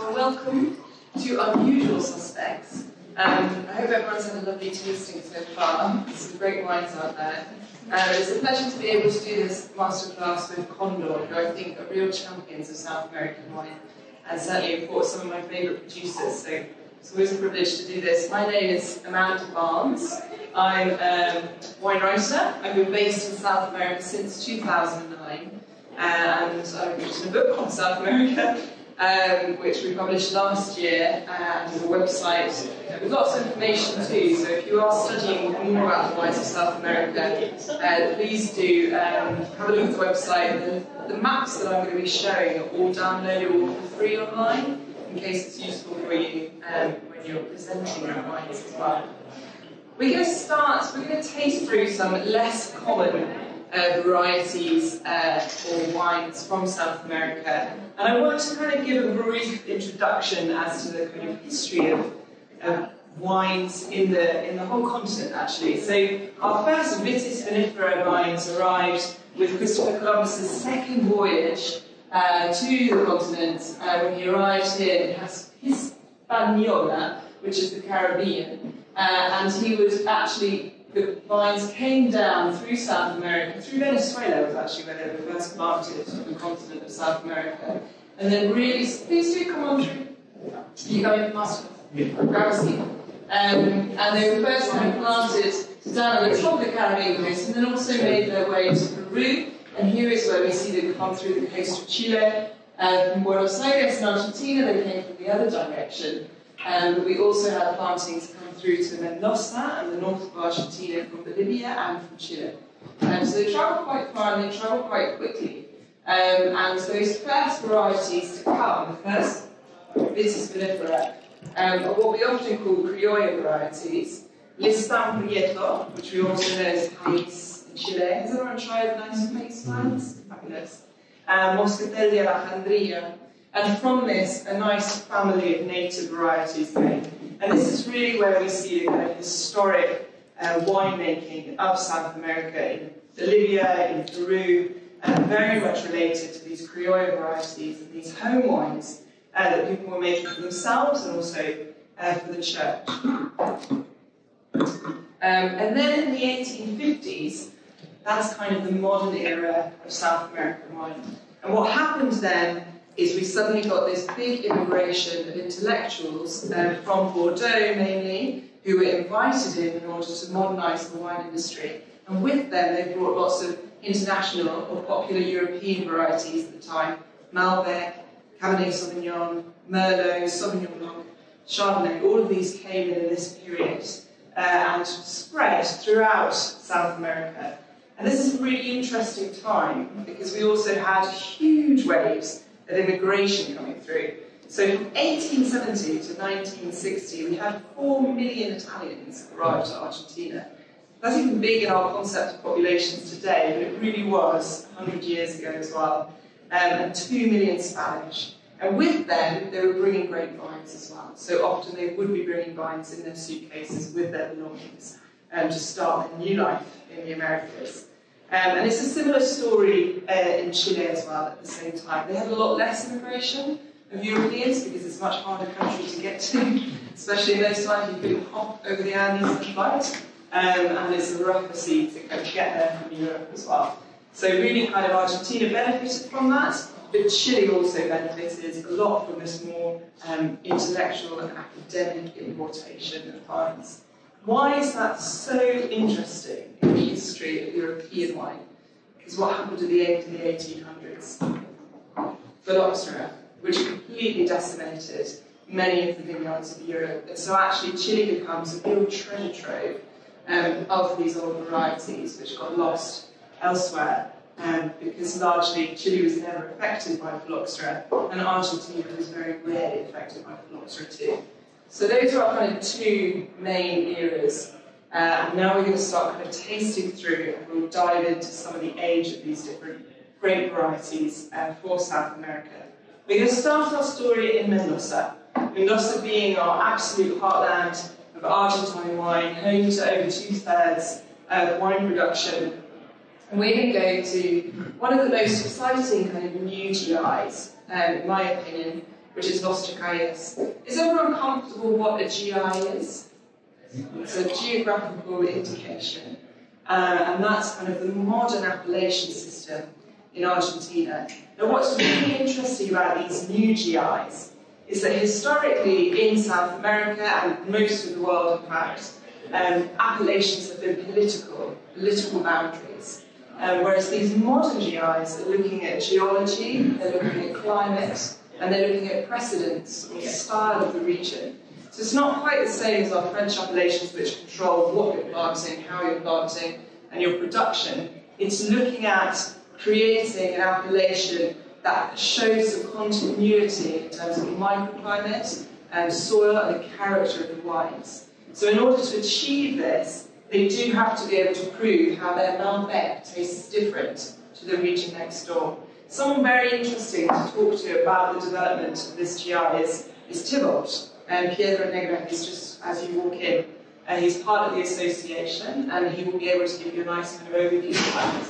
Well, welcome to Unusual Suspects. Um, I hope everyone's had a lovely tasting so far. Some great wines out there. Uh, it's a pleasure to be able to do this masterclass with Condor, who I think are real champions of South American wine, and certainly import some of my favourite producers. So it's always a privilege to do this. My name is Amanda Barnes. I'm a wine writer. I've been based in South America since 2009, and I've written a book on South America um, which we published last year, and a website with lots of information too. So if you are studying more about the wines of South America, uh, please do um, have a look at the website. The, the, maps that I'm going to be showing are all downloadable for free online, in case it's useful for you um, when you're presenting your wines as well. We're going to start, we're going to taste through some less common uh, varieties uh, or wines from South America. And I want to kind of give a brief introduction as to the kind of history of, wines in the, in the whole continent, actually. So our first Vitis vinifera wines arrived with Christopher Columbus's second voyage uh, to the continent uh, when he arrived here in Hispaniola, which is the Caribbean. Uh, and he was actually the vines came down through South America, through Venezuela was actually where they were first planted on the continent of South America. And then really, please do come on through. You go in master. Grab a seat. Um, and they were first kind of planted down at the top of the Caribbean coast and then also made their way to Peru. And here is where we see them come through the coast of Chile. Uh, from Buenos Aires in Argentina, they came from the other direction. Um, but we also had plantings through to Mendoza and the north of Argentina from Bolivia and from Chile. Um, so they travel quite far and they travel quite quickly. Um, and those first varieties to come, the first Vitis vinifera, um, are what we often call criollo varieties. Listán Prieto, which we also know as País in Chile. Has everyone tried nice País wines? Fabulous. Um, Moscatel de Alejandría. And from this, a nice family of native varieties came. And this is really where we see the kind of historic uh, winemaking of South America in Bolivia, in Peru, and very much related to these Criollo varieties and these home wines uh, that people were making for themselves and also uh, for the church. Um, and then in the 1850s, that's kind of the modern era of South American wine. And what happened then is we suddenly got this big immigration of intellectuals uh, from Bordeaux mainly, who were invited in in order to modernise the wine industry. And with them, they brought lots of international or popular European varieties at the time, Malbec, Cabernet Sauvignon, Merlot, Sauvignon Blanc, Chardonnay, all of these came in in this period uh, and spread throughout South America. And this is a really interesting time because we also had huge waves of immigration coming through. So from 1870 to 1960, we had 4 million Italians arrive to Argentina. That's even big in our concept of populations today, but it really was 100 years ago as well. Um, and 2 million Spanish. And with them, they were bringing grapevines as well. So often they would be bringing vines in their suitcases with their belongings um, to start a new life in the Americas. Um, and it's a similar story uh, in Chile as well at the same time. They had a lot less immigration of Europeans because it's a much harder country to get to, especially in those times you couldn't hop over the Andes and flight. Um, and it's a rougher sea to get there from Europe as well. So really kind of Argentina benefited from that, but Chile also benefited a lot from this more um, intellectual and academic importation of vines. Why is that so interesting in the history of European wine? Because what happened at the end of the 1800s? Phylloxera, which completely decimated many of the vineyards of Europe. And so actually Chile becomes a real treasure trove um, of these old varieties, which got lost elsewhere. Um, because largely Chile was never affected by phylloxera, and Argentina was very rarely affected by phylloxera too. So those are our kind of two main eras. Uh, and now we're going to start kind of tasting through and we'll dive into some of the age of these different grape varieties uh, for South America. We're going to start our story in Mendoza. Mendoza being our absolute heartland of Argentine wine, home to over two-thirds of wine production. And we're going to go to one of the most exciting kind of new GIs, um, in my opinion, which is Los Chacayes. Is everyone comfortable what a GI is? It's a geographical indication. Uh, and that's kind of the modern appellation system in Argentina. Now, what's really interesting about these new GIs is that historically in South America and most of the world, in fact, um, appellations have been political, political boundaries. Um, whereas these modern GIs are looking at geology, they're looking at climate, and they're looking at precedents or style of the region. So it's not quite the same as our French appellations, which control what you're planting, how you're planting, and your production. It's looking at creating an appellation that shows some continuity in terms of microclimate and soil and the character of the wines. So in order to achieve this, they do have to be able to prove how their Malbec tastes different to the region next door. Someone very interesting to talk to about the development of this GI is, is Thibault. And Piedra Negra is just as you walk in. And he's part of the association, and he will be able to give you a nice kind of overview of that.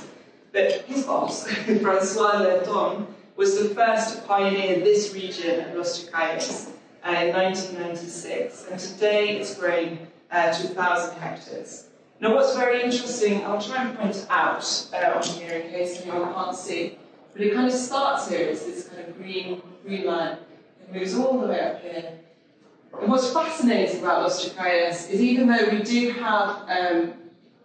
But his boss, Francois Lurton, was the first to pioneer this region of Los Chacayes uh, in 1996, and today it's grown uh, to 1,000 hectares. Now what's very interesting, I'll try and point out uh, on here in case anyone can't see, but it kind of starts here as this kind of green, green line. It moves all the way up here. And what's fascinating about Los Chacayes is even though we do have um,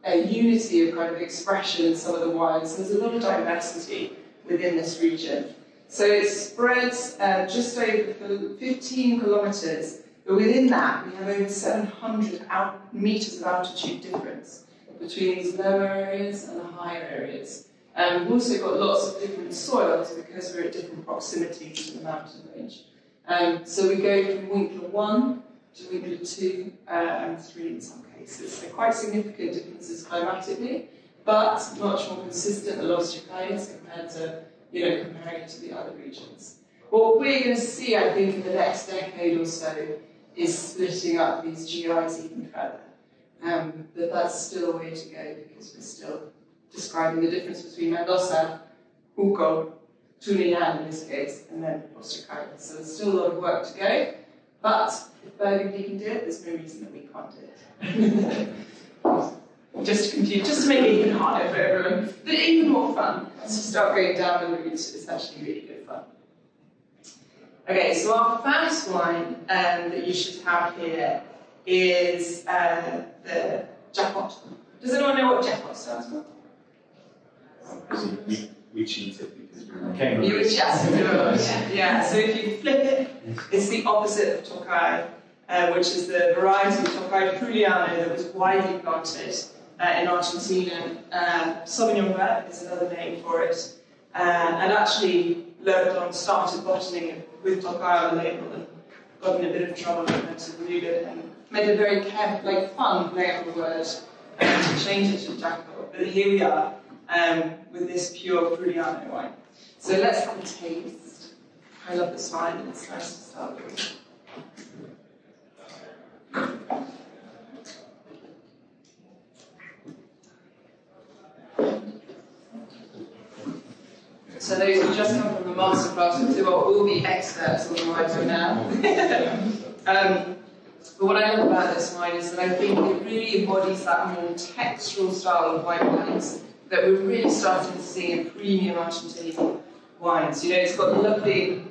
a unity of kind of expression in some of the wines, there's a lot of diversity within this region. So it spreads uh, just over 15 kilometres, but within that we have over 700 out metres of altitude difference between these lower areas and the higher areas. And we've also got lots of different soils because we're at different proximities to the mountain range. Um, so we go from Winkler 1 to Winkler 2 uh, and 3 in some cases. So quite significant differences climatically, but much more consistent Los Chacayes compared to you know, comparing it to the other regions. What we're going to see, I think, in the next decade or so is splitting up these GIs even further. Um, but that's still a way to go because we're still describing the difference between Mendoza, Uco, Tunuyán in this case, and then Ostracarda. So there's still a lot of work to go, but if Burgundy can do it, there's no reason that we can't do it. just to confuse, just to make it even harder for everyone, but even more fun. To start going down the route it's actually really good fun. Okay, so our first wine um, that you should have here is uh, the Jackot. Does anyone know what Jackot stands for? We, we cheated because we came You were yeah. yeah, so if you flip it, it's the opposite of Tokai, uh, which is the variety of Tokai Friulano that was widely planted uh, in Argentina. Uh, Sauvignon Vert is another name for it. Uh, and actually, Lurton started bottling it with Tokai on the label and got in a bit of trouble and had to remove it and made a very careful, like fun play on the word um, to change it to Jackot. But here we are um, with this pure Friulano wine. So let's have a taste. I love this wine and it's nice to start with. So those who just come from the masterclass with Thibault will be experts on the wine now. um, but what I love about this wine is that I think it really embodies that more textural style of white wines that we're really starting to see in premium Argentinian wines. You know, it's got lovely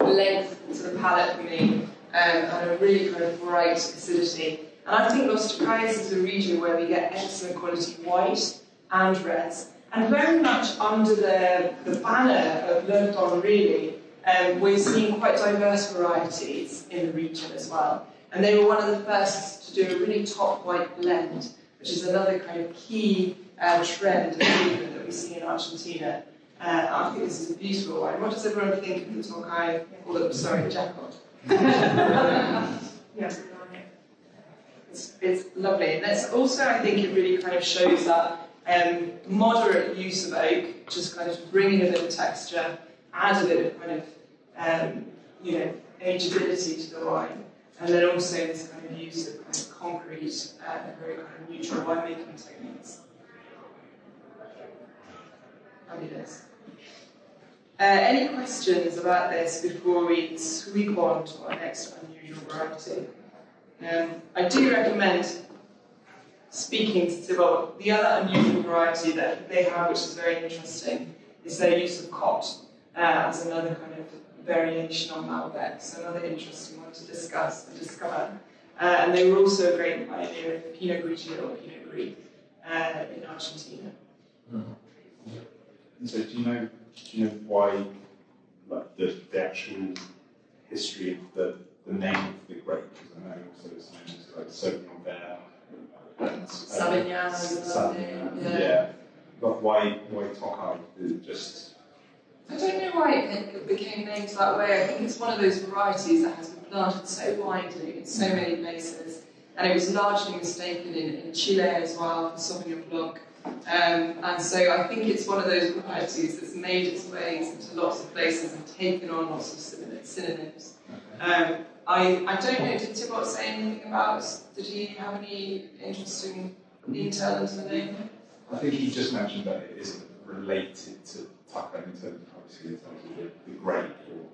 length to the palate for me um, and a really kind of bright acidity. And I think Los Chacayes is a region where we get excellent quality white and reds and very much under the, the banner of Lurton, really, um, we're seeing quite diverse varieties in the region as well. And they were one of the first to do a really top white blend, which is another kind of key uh, trend and movement that we see in Argentina. Uh, I think this is a beautiful wine. What does everyone think of the Tokai, or the, sorry, Jackot? yes. It's, it's lovely. And that's also, I think, it really kind of shows that um, moderate use of oak, just kind of bringing a bit of texture, add a bit of kind of, um, you know, ageability to the wine, and then also this kind of use of kind of concrete and uh, very kind of neutral winemaking techniques. Fabulous. any questions about this before we sweep on to our next unusual variety? Um, I do recommend speaking to, well, the other unusual variety that they have, which is very interesting, is their use of cot uh, as another kind of variation on Malbec, so another interesting one to discuss and discover. Uh, and they were also a great pioneer of Pinot Grigio or Pinot Gris uh, in Argentina. And so, do you know, do you know why, like the, the actual history of the, the name of the grape? Because I know also it's known as like Sauvignon Vert. and, uh, Sauvignon, Sauvignon, yeah. yeah. But why, why Tokai? Just I don't know why it became named that way. I think it's one of those varieties that has been planted so widely in so many places. And it was largely mistaken in, in Chile as well for Sauvignon Blanc. Um, and so I think it's one of those varieties that's made its ways into lots of places and taken on lots of synonyms. Um, I, I don't know, did Thibaut say anything about, did he have any interesting intel into the name? I think he just mentioned that it isn't related to Tokai in terms of obviously in terms of the, the grape or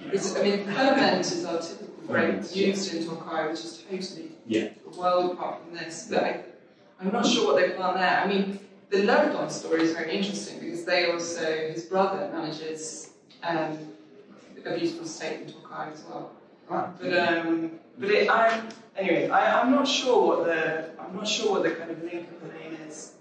you know, It's, I mean, Furmint is our typical grape used in Tokai, which is totally Yeah. a world apart from this. But I, I'm not sure what they plant there. I mean, the Lurton story is very interesting because they also, his brother manages um, a beautiful estate in Tokai as well. But um, but it, I'm anyway. I, I'm not sure what the I'm not sure what the kind of link of the name is.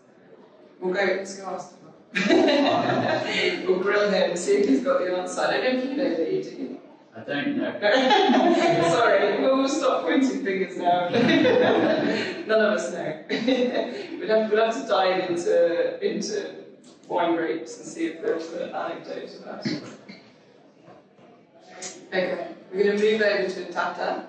We'll go. Let's go ask him. we'll grill him and see if he's got the answer. I don't know if you know that you do. I don't know. Sorry, we'll stop pointing fingers now. None of us know. we'd, have, we'd have to dive into into wine grapes and see if there's an anecdote about it. Okay, we're going to move over to Itata.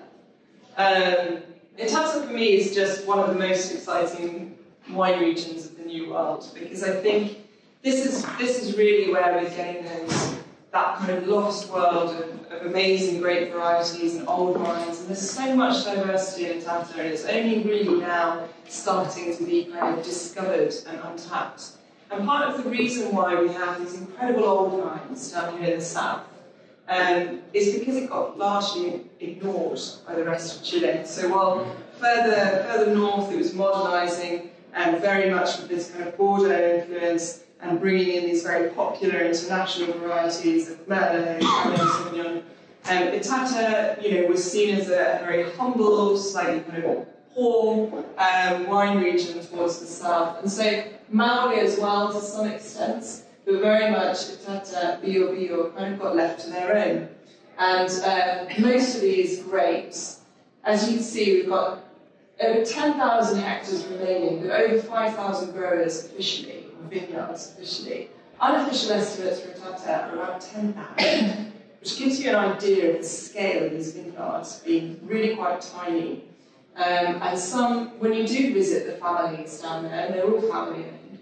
Um, Itata for me is just one of the most exciting wine regions of the New World because I think this is this is really where we're getting those that kind of lost world of, of amazing grape varieties and old wines, and there's so much diversity in Itata, and it's only really now starting to be kind of discovered and untapped. And part of the reason why we have these incredible old wines down here in the south um, is because it got largely ignored by the rest of Chile. So while further further north it was modernising and very much with this kind of Bordeaux influence and bringing in these very popular international varieties of Merlot, Cabernet Sauvignon. Um, Itata, you know, was seen as a very humble, slightly kind of poor um, wine region towards the south. And so Maule as well to some extent, but very much Itata, Bio Bio kind of got left to their own. And um, most of these grapes, as you can see, we've got over 10,000 hectares remaining, with over 5,000 growers officially, vineyards officially. Unofficial estimates for Itata are around 10,000, which gives you an idea of the scale of these vineyards being really quite tiny. Um, and some, when you do visit the families down there, and they're all family owned,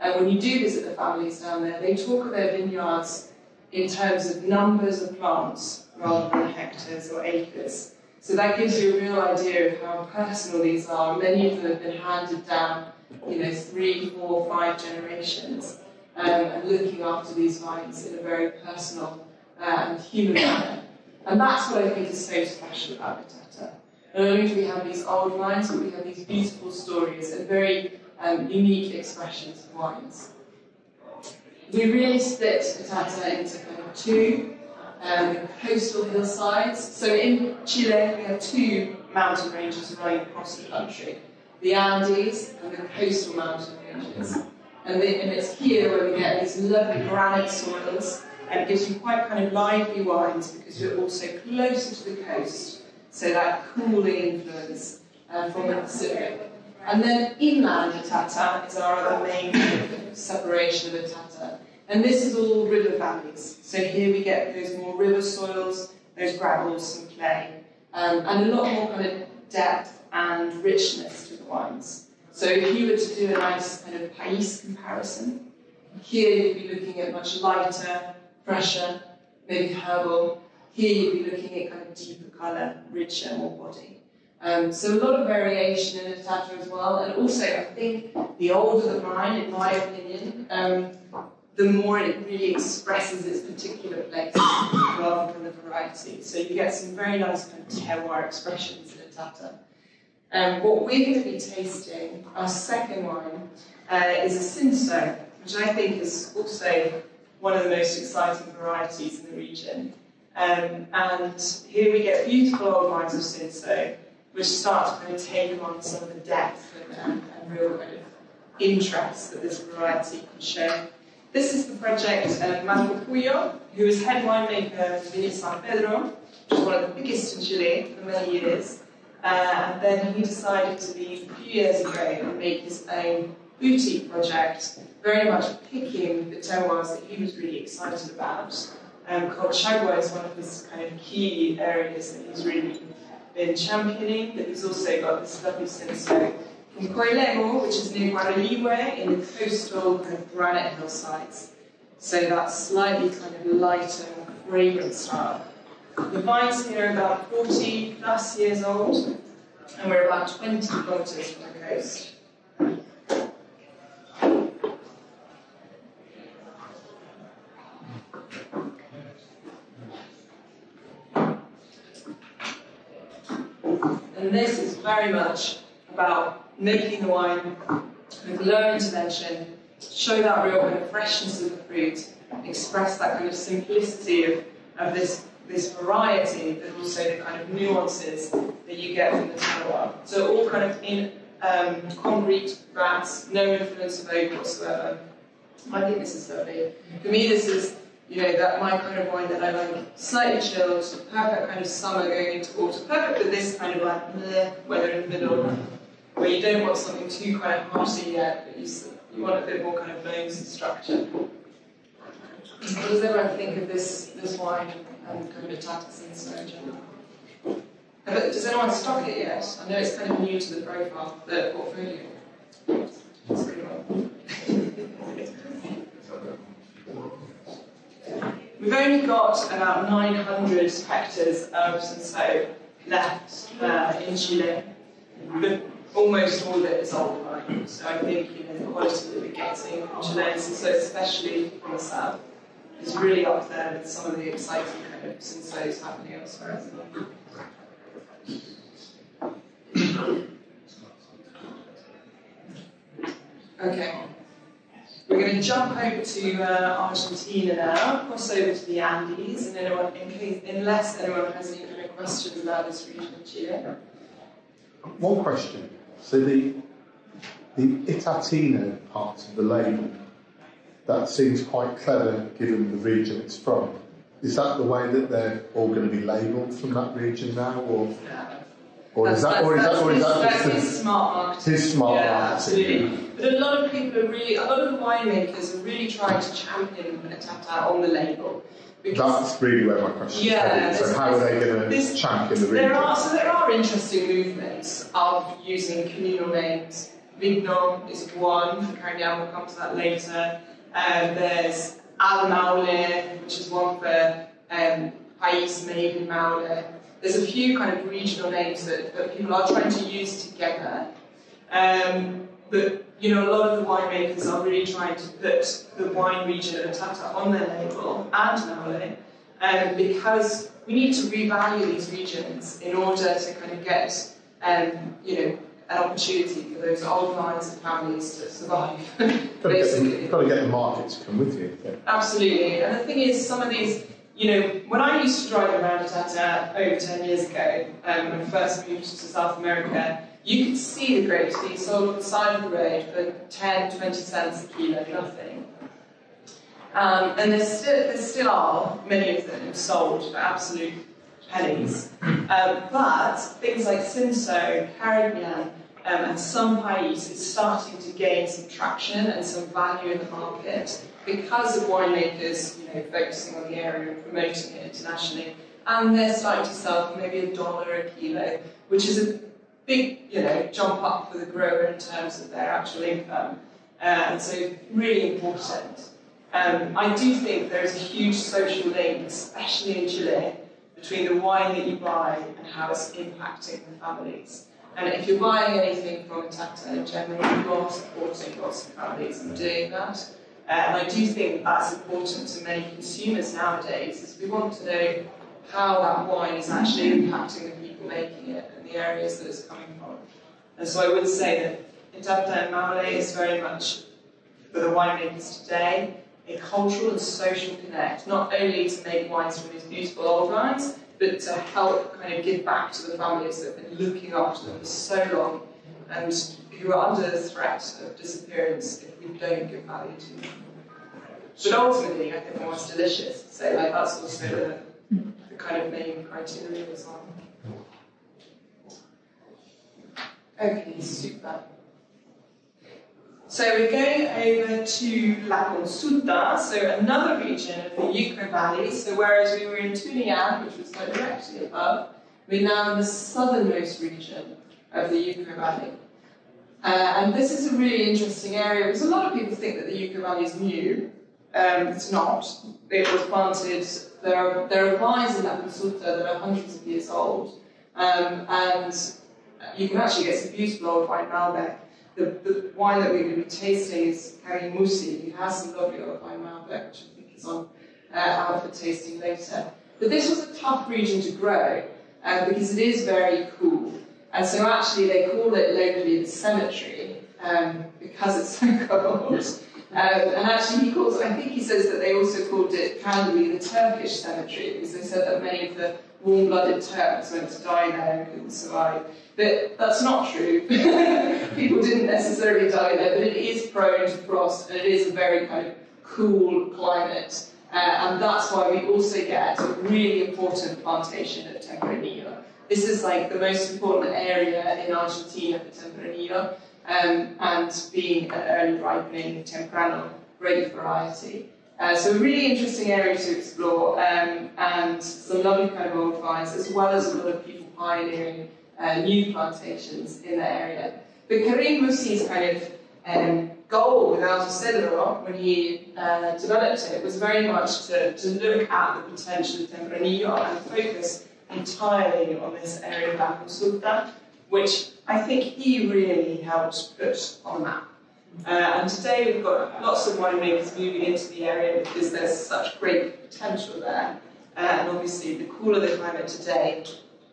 and when you do visit the families down there, they talk of their vineyards in terms of numbers of plants rather than hectares or acres. So that gives you a real idea of how personal these are. Many of them have been handed down, you know, three, four, five generations, um, and looking after these vines in a very personal uh, and human manner. And that's what I think is so special about Itata. Not only do we have these old wines, but we have these beautiful stories and very um, unique expressions of wines. We really split Itata into kind of two um, coastal hillsides. So in Chile, we have two mountain ranges running across the country the Andes and the coastal mountain ranges. And, the, and it's here where we get these lovely granite soils, and it gives you quite kind of lively wines because you're also closer to the coast, so that cooling influence uh, from the Pacific. And then inland Itata is our other main separation of Itata. And this is all river valleys. So here we get those more river soils, those gravels and clay, um, and a lot more kind of depth and richness to the wines. So if you were to do a nice kind of Pais comparison, here you'd be looking at much lighter, fresher, maybe herbal. Here you'd be looking at kind of deeper colour, richer, more body. Um, so a lot of variation in Itata as well, and also I think the older the vine, in my opinion, um, the more it really expresses its particular place rather than the variety. So you get some very nice kind of terroir expressions in Itata. Um, what we're going to be tasting, our second wine, uh, is a Cinsault, which I think is also one of the most exciting varieties in the region. Um, and here we get beautiful old wines of Cinsault, which start to kind of take on some of the depth and, and real kind of interest that this variety can show. This is the project of Manuel Puyo, who was head winemaker of Vineyard San Pedro, which is one of the biggest in Chile for many years. Uh, and then he decided to leave a few years ago and make his own boutique project, very much picking the terroirs that he was really excited about. Um, called Chagua is one of his kind of key areas that he's really been championing, but he's also got this lovely Cinsault from Coelemu, which is near Guarilihue, in the coastal kind of granite hillsides. So that slightly kind of lighter, fragrant style. The vines here are about 40 plus years old, and we're about 20 kilometres from the coast. And this is very much about making the wine with low intervention, show that real kind of freshness of the fruit, express that kind of simplicity of, of this, this variety, but also the kind of nuances that you get from the terroir. So all kind of in um, concrete vats, no influence of oak whatsoever. I think this is lovely. For me, this is you know, that my kind of wine that I like, slightly chilled, perfect kind of summer going into autumn, perfect for this kind of like meh weather in the middle, where you don't want something too kind of hearty yet, but you, you want a bit more kind of bones and structure. What does everyone think of this, this wine and kind of Itata's in general? Does anyone stock it yet? I know it's kind of new to the profile, the portfolio. We've only got about 900 hectares of Cinsault left uh, in Chile, but almost all of it is old vine. So I think you know, the quality that we're getting from Chilean Cinsault, especially from the south, is really up there with some of the exciting kind of Cinsaults happening elsewhere. Okay. We're going to jump over to uh, Argentina now, cross over to the Andes, and anyone, in case, unless anyone has any kind of questions about this region of Chile. One question. So the the Itatino part of the label, that seems quite clever given the region it's from. Is that the way that they're all going to be labelled from that region now, or? Or is that, or is that, or is that just his smart marketing? His smart yeah, marketing. Absolutely. But a lot of people are really, a lot of the winemakers are really trying to champion Itata on the label. That's really where my question yeah, is So how are they going to champion the region? There are, so there are interesting movements of using communal names. Vigno is one, Carignan, we'll come to that later. Um, there's Al Maule, which is one for um, Made in Maule. There's a few kind of regional names that, that people are trying to use together. Um, but you know, a lot of the winemakers are really trying to put the wine region of Itata on their label and Maule, um, because we need to revalue these regions in order to kind of get, um, you know, an opportunity for those old lines of families to survive. basically, you've got to get the market to come with you. Yeah. Absolutely, and the thing is, some of these you know, when I used to drive around Itata over 10 years ago, um, when I first moved to South America, you could see the grapes being sold on the side of the road for 10, 20 cents a kilo, nothing. Um, and there's still, there still are many of them sold for absolute pennies. Um, but things like Cinsault, Carignan, um, and some Pais is starting to gain some traction and some value in the market because of winemakers, you know, focusing on the area and promoting it internationally. And they're starting to sell for maybe a dollar a kilo, which is a big, you know, jump up for the grower in terms of their actual income. Uh, and so really important. Um, I do think there is a huge social link, especially in Chile, between the wine that you buy and how it's impacting the families. And if you're buying anything from Itata in general, you are supporting lots of families in doing that. Uh, and I do think that's important to many consumers nowadays, is we want to know how that wine is actually impacting the people making it and the areas that it's coming from. And so I would say that Itata and Maule is very much for the winemakers today a cultural and social connect, not only to make wines from these beautiful old vines, but to help kind of give back to the families that have been looking after them for so long and who are under the threat of disappearance if we don't give value to them. But ultimately, I think wine's delicious, so like that's also the, the kind of main criteria as well. Okay, super. So we're going over to La Consulta, so another region of the Uco Valley. So whereas we were in Tunuyán, which was directly above, we're now in the southernmost region of the Uco Valley. Uh, and this is a really interesting area because a lot of people think that the Uco Valley is new. Um, it's not. It was planted, there are, there are vines in La Consulta that are hundreds of years old. Um, and you can actually get some beautiful old white Malbec the, the wine that we're going to be tasting is Karim Mussi, who has some lovely old wine Malbec, which I think is on uh, out for tasting later. But this was a tough region to grow uh, because it is very cool. And so actually they call it locally the cemetery um, because it's so cold. Um, and actually he calls, I think he says that they also called it candidly the Turkish cemetery because they said that many of the warm-blooded Turks went to die there and couldn't survive. But that's not true. People didn't necessarily die there, but it is prone to frost and it is a very kind of cool climate. Uh, and that's why we also get a really important plantation at Tempranillo. This is like the most important area in Argentina for Tempranillo, um, and being an early ripening Temprano grape variety. Uh, so a really interesting area to explore, um, and some lovely kind of old vines, as well as a lot of people pioneering uh, new plantations in the area. But Karim Mussi's kind of um, goal with Cedro, when he uh, developed it, was very much to, to look at the potential of Tempranillo and focus entirely on this area of La Consulta, which I think he really helped put on the map. Uh, and today we've got lots of winemakers moving into the area because there's such great potential there. Uh, and obviously, the cooler the climate today,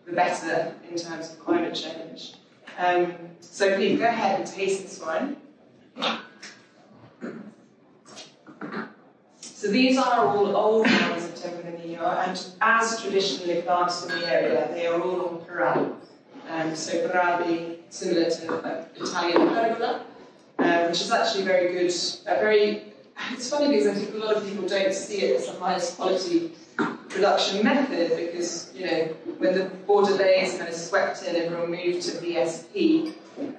the better in terms of climate change. Um, so please go ahead and taste this wine. So these are all old wines of Tempranillo, and as traditionally planted in the area, they are all on Parral. Um, so Parral similar to uh, Italian pergola, uh, which is actually very good, very, it's funny because I think a lot of people don't see it as the highest quality production method because, you know, when the Bordelais is kind of swept in, everyone moved to VSP.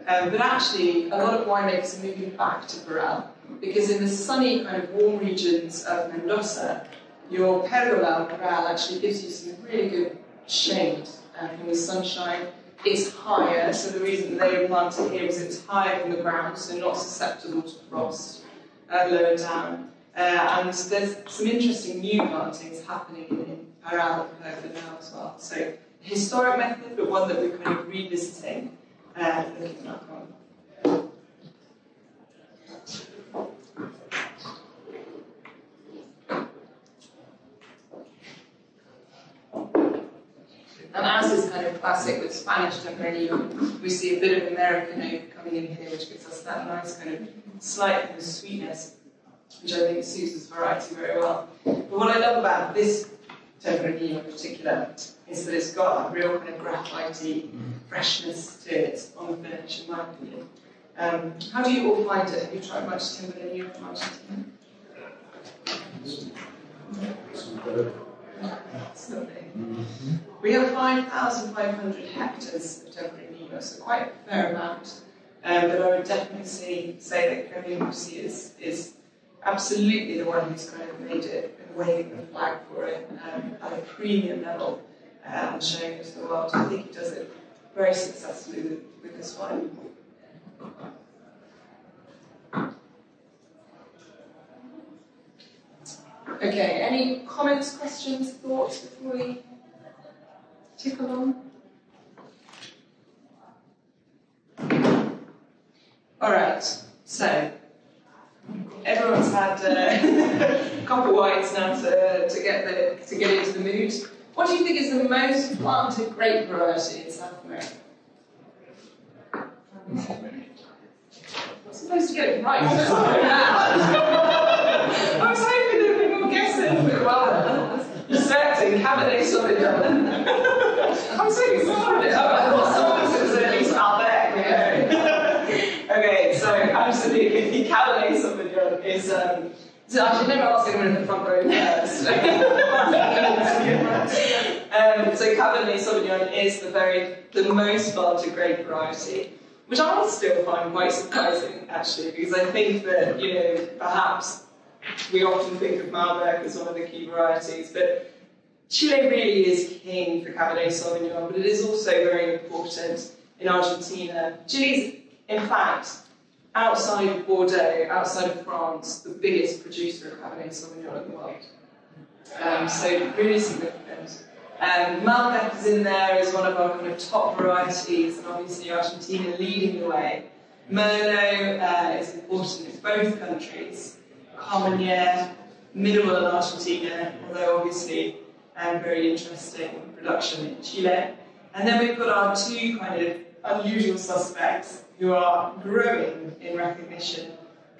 Um, but actually, a lot of winemakers are moving back to Parral because in the sunny, kind of warm regions of Mendoza, your pergola Parral actually gives you some really good shade uh, from the sunshine. It's higher, so the reason they were planted here is it's higher from the ground, so not susceptible to frost uh, lower down. Uh, and there's some interesting new plantings happening in Parral Pergola now as well. So historic method, but one that we're kind of revisiting uh, looking. And as is kind of classic with Spanish Tempranillo, we see a bit of American oak coming in here, which gives us that nice kind of slight sweetness which I think suits this variety very well. But what I love about this Tempranillo in particular is that it's got a real kind of graphite freshness to it on the finish, in my opinion. Um, how do you all find it? Have you tried much Tempranillo from Argentina? We have 5,500 hectares of Tempranillo, so quite a fair amount. Um, but I would definitely say, say that Mussi is, is absolutely the one who's kind of made it and waving the flag for it um, at a premium level uh, and showing it to the world. I think he does it very successfully with, with this wine. Okay, any comments, questions, thoughts before we tick along? All right, so everyone's had uh, a couple of whites now to, to get the to get into the mood. What do you think is the most planted grape variety in South America? I'm supposed to get it right. I was hoping that people would guess it a bit well. Certain Cabernet Sauvignon. I'm so excited. I thought someone at least out there. okay, so absolutely, Cabernet Sauvignon is. Um, so I should never ask anyone in the front row first. um, so Cabernet Sauvignon is the very the most planted grape variety, which I still find quite surprising actually, because I think that you know perhaps we often think of Malbec as one of the key varieties, but Chile really is king for Cabernet Sauvignon, but it is also very important in Argentina. Chile is, in fact, outside of Bordeaux, outside of France, the biggest producer of Cabernet Sauvignon in the world. Um, so really significant. Um, Malbec is in there as one of our kind of top varieties, and obviously Argentina leading the way. Merlot uh, is important in both countries. Carmenere, minimal in Argentina, although obviously um, very interesting production in Chile. And then we've got our two kind of unusual suspects who are growing in recognition,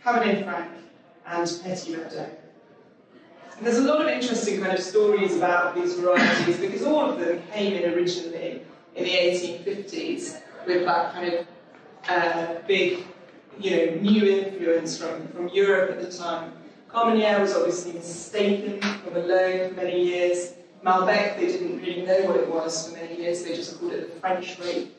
Cabernet Franc and Petit Verdot. And there's a lot of interesting kind of stories about these varieties because all of them came in originally in the 1850s with that kind of uh, big, you know, new influence from, from Europe at the time. Carmenere was obviously mistaken for Merlot for many years. Malbec, they didn't really know what it was for many years, they just called it the French grape.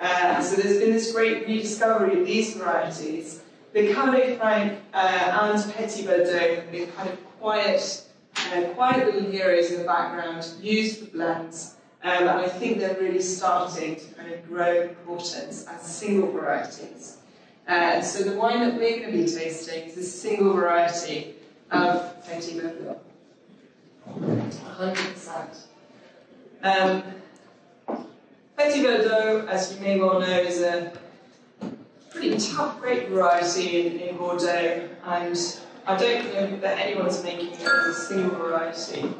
Uh, so there's been this great rediscovery of these varieties. The Cabernet Franc uh, and Petit Verdot have been kind of quiet, uh, quiet little heroes in the background, used for blends, um, and I think they're really starting to kind of grow importance as single varieties. Uh, so the wine that we're going to be tasting is a single variety of Petit Verdot. 100%. Um, Petit Verdot, as you may well know, is a pretty tough grape variety in, in Bordeaux, and I don't know that anyone's making it as a single variety.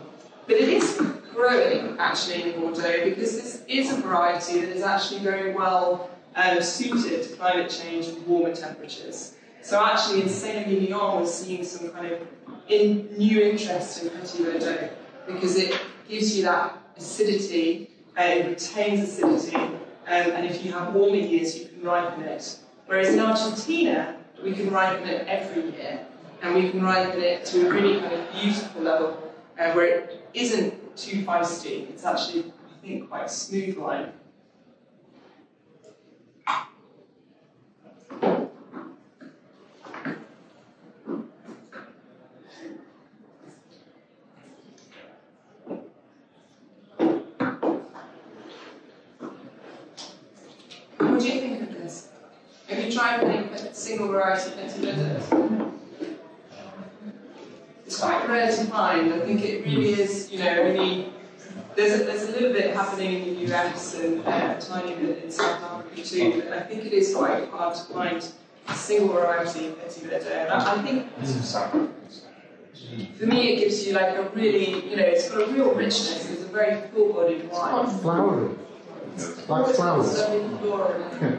But it is growing, actually, in Bordeaux, because this is a variety that is actually very well um, suited to climate change and warmer temperatures. So actually, in Saint-Emilion, we're seeing some kind of in, new interest in Petit Verdot, because it gives you that acidity, uh, it retains acidity, um, and if you have warmer years, you can ripen it. Whereas in Argentina, we can ripen it every year, and we can ripen it to a really kind of beautiful level, uh, where it isn't too feisty. It's actually, I think, quite a smooth wine. What do you think of this? Have you tried putting a single variety Petit Verdot? It's quite rare to find. I think it really is, you know, only there's a, there's a little bit happening in the US and uh, a tiny bit in South Africa too, but I think it is quite hard to find a single variety Petit Verdot. And I, think for me it gives you like a really, you know, it's got a real richness. It's a very full-bodied wine. It's Quite flowery. Like flowers. Very floral. Yeah.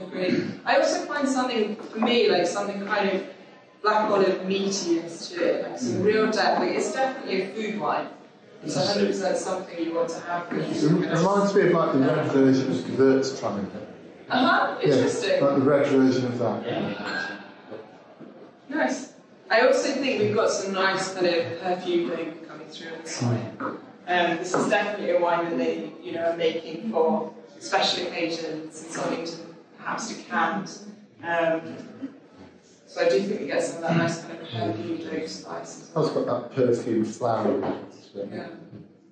Agreed. I also find something for me like something kind of black olive meatiness to it, like some real depth. Like it's definitely a food wine. It's 100 percent something you want to have. when It reminds me of like the red version of Gewürztraminer. Uh huh. Interesting. Yeah, like the red version of that. Nice. I also think we've got some nice kind of perfume note coming through on this wine. Um, this is definitely a wine that they, you know, are making for special occasions and something to perhaps decant. Um, so I do think we get some of that nice kind of perfume note spice. as well. It's got that perfumed flowery. to it. Yeah.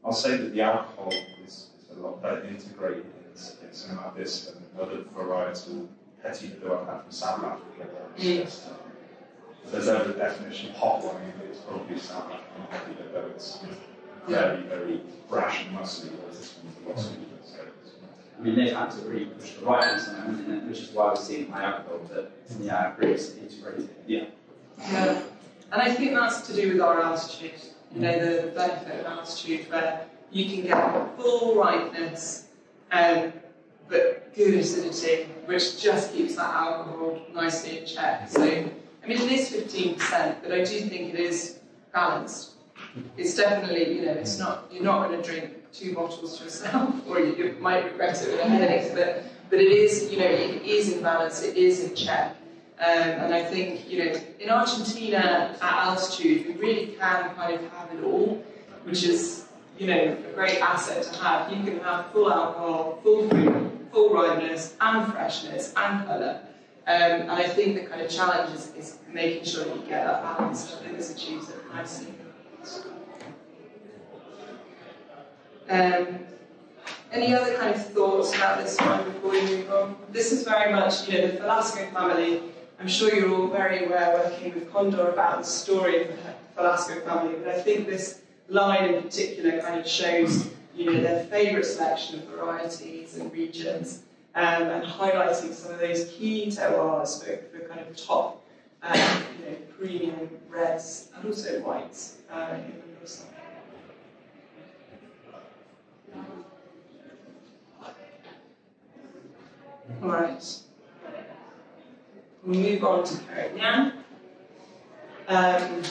I'll say that the alcohol is, is a lot better integrated in, in something like this than other varietal Petit Verdot I've had from South Africa. where it's just, if there's ever a definition of hot wine, it's probably South African Petit Verdot. It's very, very brash and muscly, whereas this one's a lot sweeter. So it's- I mean, they've had to really push the right on something, isn't? Which is why we're seeing high alcohol, but yeah, I agree, it's integrated. Yeah. Yeah. And I think that's to do with our altitude, you know, the benefit of altitude where you can get full ripeness, um, but good acidity, which just keeps that alcohol nicely in check. So, I mean, it is 15%, but I do think it is balanced. It's definitely, you know, it's not, you're not going to drink two bottles to yourself, or you, might regret it with a headache, but, but it is, you know, it is in balance, it is in check. Um, and I think, you know, in Argentina at altitude, we really can kind of have it all, which is, you know, a great asset to have. You can have full alcohol, full fruit, full ripeness, and freshness, and colour. Um, and I think the kind of challenge is, is making sure that you get that balance. Think this achieves it nicely. Um, any other kind of thoughts about this one before we move on? This is very much, you know, the Falasco family. I'm sure you're all very aware, working with Condor, about the story of the Falasco family, but I think this line in particular kind of shows, you know, their favourite selection of varieties and regions, um, and highlighting some of those key terroirs for, for kind of top, um, you know, premium reds and also whites uh, in the north Right. We move on to Carignan, um,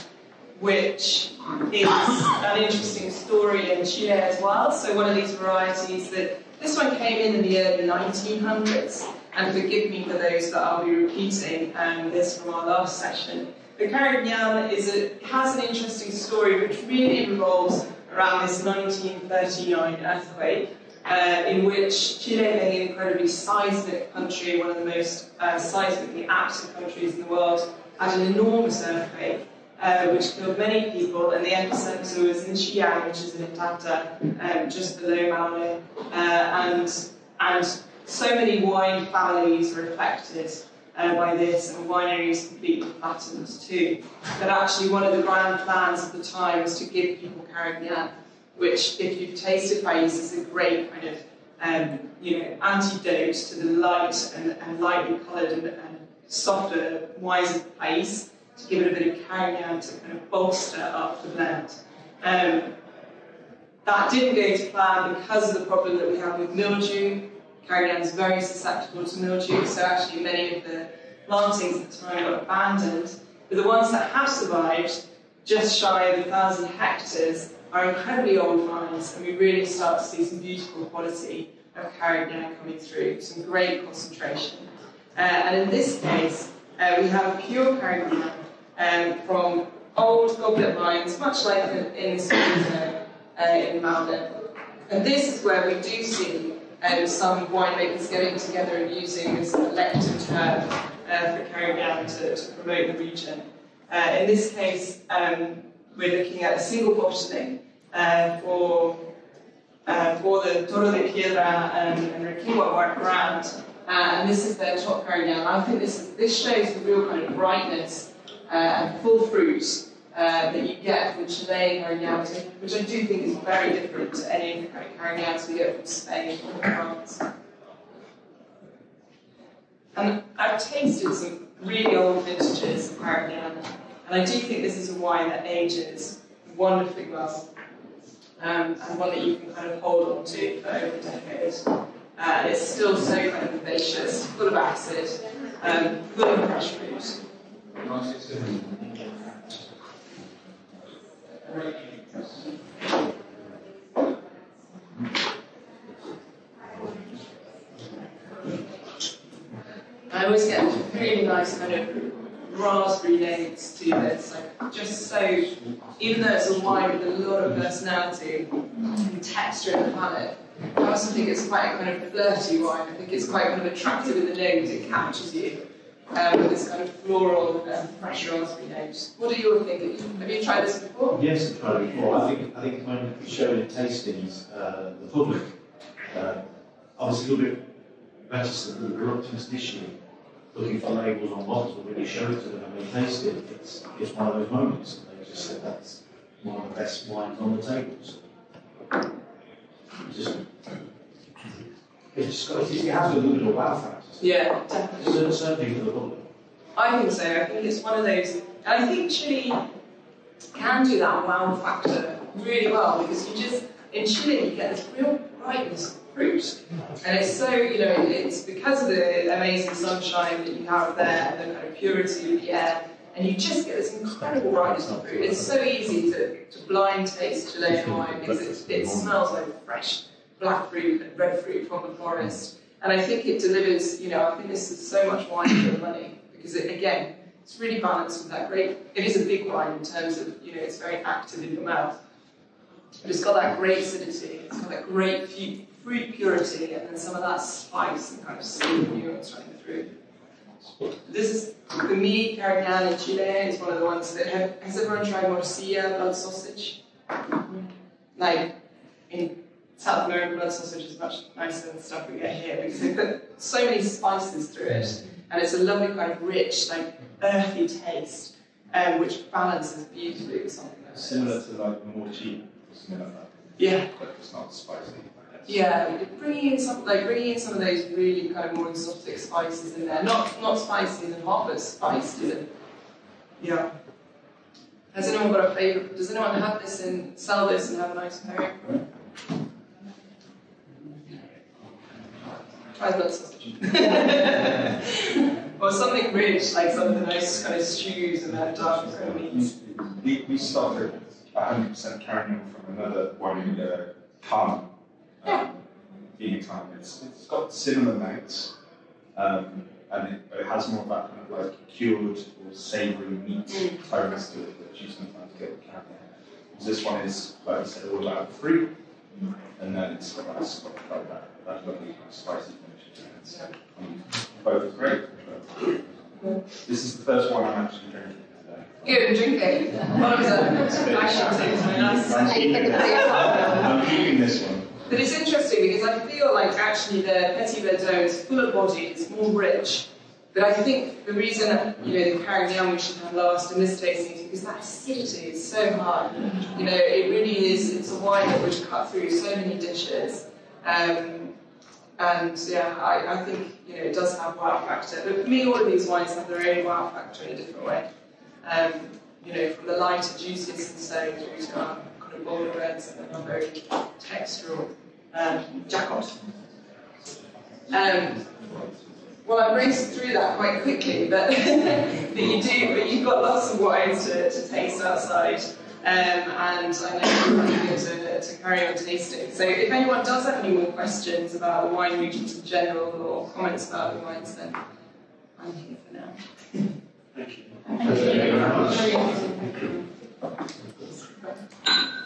which is an interesting story in Chile as well. So one of these varieties that this one came in in the early 1900s, and forgive me for those that I'll be repeating um, this from our last session. The Carignan is a, has an interesting story which really revolves around this 1939 earthquake uh, in which Chile, being an incredibly seismic country, one of the most uh, seismically active countries in the world, had an enormous earthquake uh, which killed many people, and the epicenter was in Chillán, which is in Itata, um, just below Maule, uh, and, and so many wine families were affected uh, by this, and wineries completely flattened too. But actually, one of the grand plans at the time was to give people Carignan, which, if you've tasted País, is a great kind of um, you know antidote to the light and, and lightly coloured and, and, softer of País to give it a bit of Carignan to kind of bolster up the blend. Um, that didn't go to plan because of the problem that we have with mildew. Carignan is very susceptible to mildew, so actually many of the plantings at the time got abandoned. But the ones that have survived, just shy of a thousand hectares, are incredibly old vines, and we really start to see some beautiful quality of Carignan coming through, some great concentration. Uh, and in this case, uh, we have pure Carignan um, from old goblet vines, much like in, in this uh, in Malden. And this is where we do see um, some winemakers getting together and using this elected term uh, for Carignan to, to promote the region. Uh, in this case, um, we're looking at a single bottling uh, for uh, for the Toro de Piedra and, and Requingua brand, uh, and this is their top Carignan. I think this is, this shows the real kind of brightness uh, and full fruit uh, that you get from Chilean Carignans, which I do think is very different to any of the Carignans we get from Spain or France. And I've tasted some really old vintages of Carignan, and I do think this is a wine that ages wonderfully well um, and one that you can kind of hold on to for over a decade. Uh, it's still so kind of vivacious, full of acid, um, full of fresh fruit. I always get really nice kind of raspberry notes to this, like just so, even though it's a wine with a lot of personality and texture in the palate, I also think it's quite a kind of flirty wine. I think it's quite kind of attractive in the nose, it captures you. Um, with this kind of floral and fresh raspberry note. What are your thinking? Have you tried this before? Yes, I've tried it before. I think I think when shown in tastings, uh, the public, uh, obviously a little bit reticent, a little reluctant initially, looking for labels on bottles, when you show it to them and they taste it, it's, just one of those moments. And they just said that's one of the best wines on the tables. It's just, it's just got, it has a little bit of wow factor. Yeah, definitely. Certain, certainly for the public. I think so. I think it's one of those, I think Chile can do that wow factor really well because you just, in Chile, you get this real brightness fruit. And it's so, you know, it's because of the amazing sunshine that you have there and the kind of purity of the air, and you just get this incredible brightness of fruit. It's so easy to, to blind taste Chilean wine because it, it smells like fresh black fruit and red fruit from the forest. And I think it delivers, you know, I think this is so much wine for the money because it, again, it's really balanced with that great, it is a big wine in terms of, you know, it's very active in your mouth. But it's got that great acidity, it's got that great fruit purity, and then some of that spice and kind of sweet nuance running through. This is, for me, Carignan in Chile is one of the ones that have, has everyone tried morcilla, blood sausage? Like, in South American blood sausage is much nicer than the stuff we get here because they put so many spices through it, and it's a lovely kind of rich, like earthy taste, um, which balances beautifully with something like this. Similar to like mochi or something like that. Yeah, But it's not spicy. I yeah. Bringing in some, like bringing in some of those really kind of more exotic spices in there, not not spicy and hot, but spiced in. Yeah. Has anyone got a favourite? Does anyone have this and sell this and have a nice pairing for it? Try blood sausage. or something rich, like some of the nice kind of stews and that dark kind of meats. We, we started 100% carrying from another one, in uh, Khan. Um, being Italian, it's, it's got similar notes, um, and it, but it has more of that kind of like cured or savoury meat Mm. tones to it that you sometimes get with. Whereas This one is, like I said, all about fruit, and then it's got that, of like that, that lovely kind of spicy finish to it. So, um, both are great. But this is the first one I'm actually drinking today. Good, and drinking. What was it? Things, very nice. I'm keeping, I'm keeping this one. But it's interesting because I feel like actually the Petit is fuller bodied, it's more rich. But I think the reason you know, the Carignan we should have last in this tasting is because that acidity is so high. You know, it really is, it's a wine that would cut through so many dishes. Um, and yeah, I, I think, you know, it does have wow factor. But for me, all of these wines have their own wow factor in a different way. Um, you know, from the lighter, juicy Cinsault through to our kind of bolder reds and then our very textural um, jackot. Um, well, I've raced through that quite quickly, but, but you do, but you've got lots of wines to, to taste outside, um, and I know you're really good to, to carry on tasting. So if anyone does have any more questions about the wine regions in general or comments about the wines, then I'm here for now. Thank you. Thank you very much.